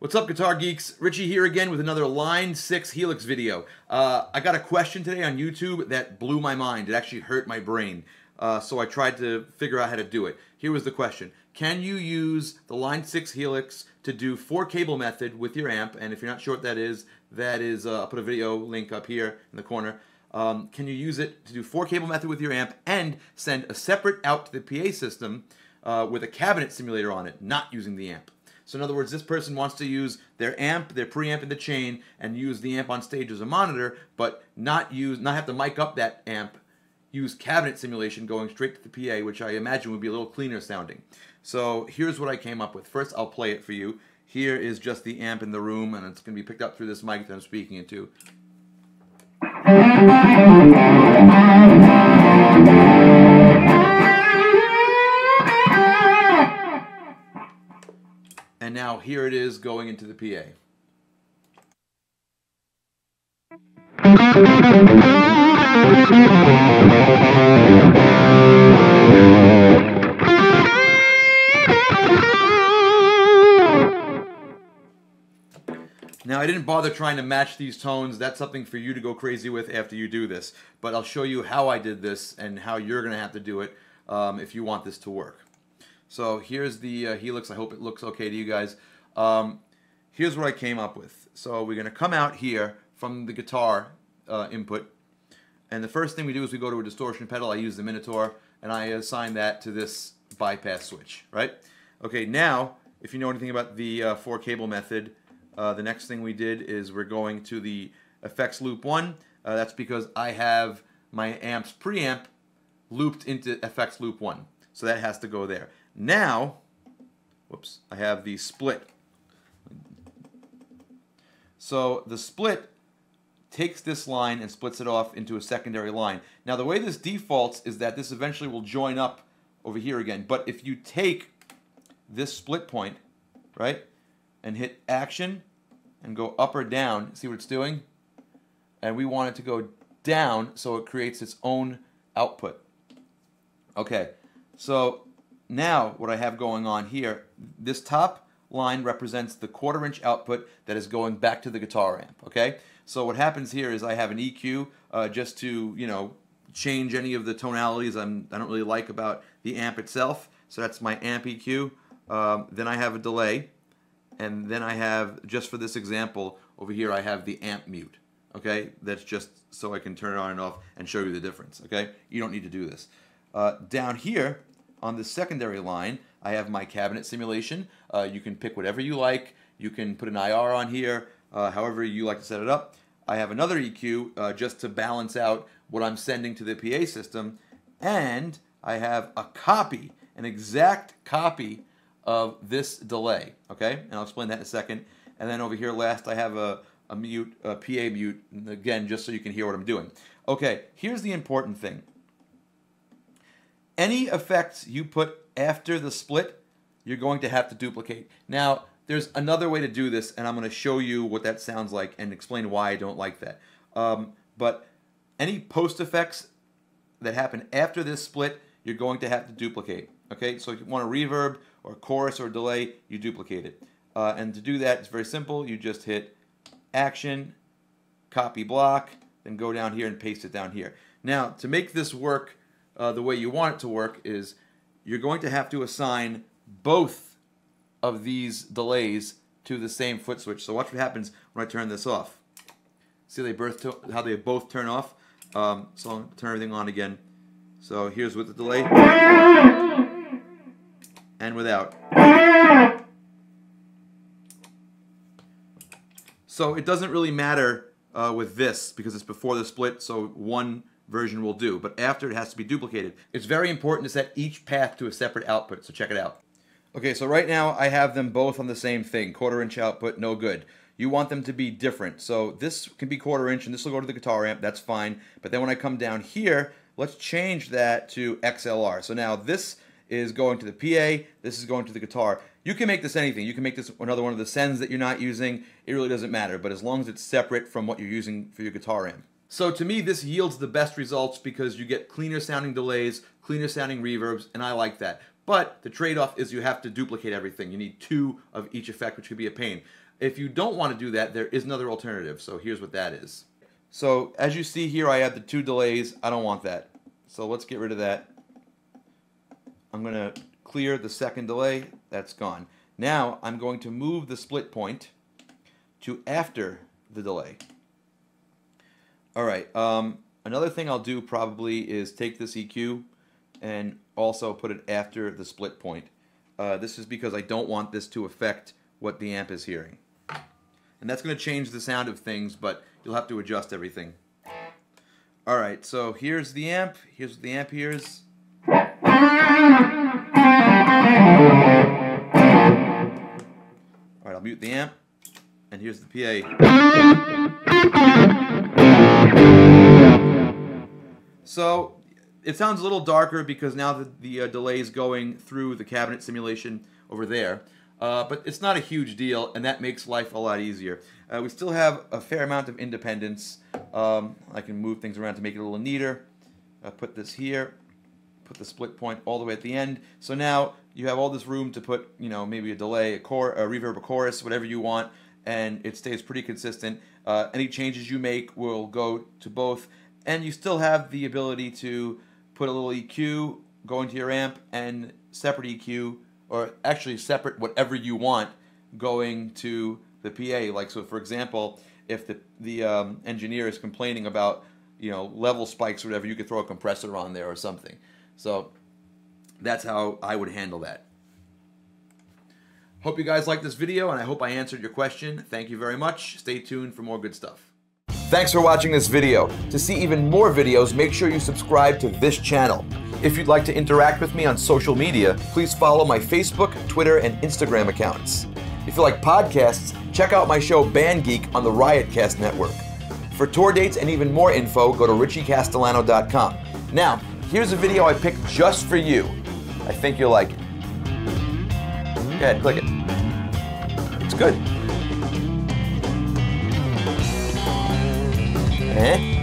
What's up, Guitar Geeks? Richie here again with another Line 6 Helix video. Uh, I got a question today on YouTube that blew my mind. It actually hurt my brain. Uh, so I tried to figure out how to do it. Here was the question. Can you use the Line 6 Helix to do four cable method with your amp? And if you're not sure what that is, that is, uh, I'll put a video link up here in the corner. Um, can you use it to do four cable method with your amp and send a separate out to the PA system uh, with a cabinet simulator on it, not using the amp? So in other words, this person wants to use their amp, their preamp in the chain, and use the amp on stage as a monitor, but not use, not have to mic up that amp. Use cabinet simulation going straight to the PA, which I imagine would be a little cleaner sounding. So here's what I came up with. First, I'll play it for you. Here is just the amp in the room, and it's going to be picked up through this mic that I'm speaking into. Now here it is going into the PA. Now, I didn't bother trying to match these tones. That's something for you to go crazy with after you do this. But I'll show you how I did this and how you're going to have to do it um, if you want this to work. So here's the uh, Helix. I hope it looks okay to you guys. Um, here's what I came up with. So we're going to come out here from the guitar uh, input. And the first thing we do is we go to a distortion pedal. I use the Minotaur, and I assign that to this bypass switch, right? Okay, now, if you know anything about the uh, four cable method, uh, the next thing we did is we're going to the effects loop 1. Uh, that's because I have my amp's preamp looped into effects loop 1. So that has to go there. Now, whoops, I have the split. So the split takes this line and splits it off into a secondary line. Now the way this defaults is that this eventually will join up over here again. But if you take this split point, right, and hit action and go up or down, see what it's doing? And we want it to go down so it creates its own output. Okay, so now what I have going on here, this top line represents the quarter inch output that is going back to the guitar amp, okay? So what happens here is I have an EQ uh, just to, you know, change any of the tonalities I'm, I don't really like about the amp itself. So that's my amp EQ. Um, then I have a delay. And then I have, just for this example, over here I have the amp mute. Okay, that's just so I can turn it on and off and show you the difference. Okay, you don't need to do this. Uh, down here, on the secondary line, I have my cabinet simulation. Uh, you can pick whatever you like. You can put an IR on here, uh, however you like to set it up. I have another EQ uh, just to balance out what I'm sending to the PA system. And I have a copy, an exact copy of this delay. Okay, and I'll explain that in a second. And then over here last, I have a, a mute, a PA mute, again, just so you can hear what I'm doing. Okay, here's the important thing any effects you put after the split, you're going to have to duplicate. Now, there's another way to do this, and I'm going to show you what that sounds like and explain why I don't like that. Um, but any post effects that happen after this split, you're going to have to duplicate. Okay, so if you want a reverb or a chorus or delay, you duplicate it. Uh, and to do that, it's very simple. You just hit Action, copy block, then go down here and paste it down here. Now, to make this work uh, the way you want it to work is you're going to have to assign both of these delays to the same foot switch. So watch what happens when I turn this off. See they how they both turn off? Um, so I'll turn everything on again. So here's with the delay. And without. So it doesn't really matter uh, with this because it's before the split, so one version will do, but after it has to be duplicated. It's very important to set each path to a separate output, so check it out. Okay, so right now I have them both on the same thing, quarter inch output, no good. You want them to be different, so this can be quarter inch and this will go to the guitar amp, that's fine. But then when I come down here, let's change that to XLR. So now this is going to the PA, this is going to the guitar. You can make this anything. You can make this another one of the sends that you're not using. It really doesn't matter, but as long as it's separate from what you're using for your guitar amp. So to me, this yields the best results because you get cleaner sounding delays, cleaner sounding reverbs, and I like that. But the trade-off is you have to duplicate everything. You need two of each effect, which could be a pain. If you don't want to do that, there is another alternative. So here's what that is. So as you see here, I have the two delays. I don't want that. So let's get rid of that. I'm going to clear the second delay. That's gone. Now I'm going to move the split point to after the delay. All right. Um, another thing I'll do probably is take this EQ and also put it after the split point. Uh, this is because I don't want this to affect what the amp is hearing. And that's going to change the sound of things, but you'll have to adjust everything. All right, so here's the amp. Here's what the amp hears. All right, I'll mute the amp. And here's the PA. So it sounds a little darker because now the, the uh, delay is going through the cabinet simulation over there. Uh, but it's not a huge deal, and that makes life a lot easier. Uh, we still have a fair amount of independence. Um, I can move things around to make it a little neater. I put this here, put the split point all the way at the end. So now you have all this room to put, you know, maybe a delay, a, core, a reverb, a chorus, whatever you want, and it stays pretty consistent. Uh, any changes you make will go to both, and you still have the ability to put a little EQ, go into your amp, and separate EQ or actually separate whatever you want going to the PA. Like so, for example, if the the um, engineer is complaining about you know level spikes or whatever, you could throw a compressor on there or something. So that's how I would handle that. Hope you guys liked this video, and I hope I answered your question. Thank you very much. Stay tuned for more good stuff. Thanks for watching this video. To see even more videos, make sure you subscribe to this channel. If you'd like to interact with me on social media, please follow my Facebook, Twitter, and Instagram accounts. If you like podcasts, check out my show Band Geek on the Riotcast Network. For tour dates and even more info, go to richiecastellano.com. Now, here's a video I picked just for you. I think you'll like it. Go ahead, click it. It's good. 哎。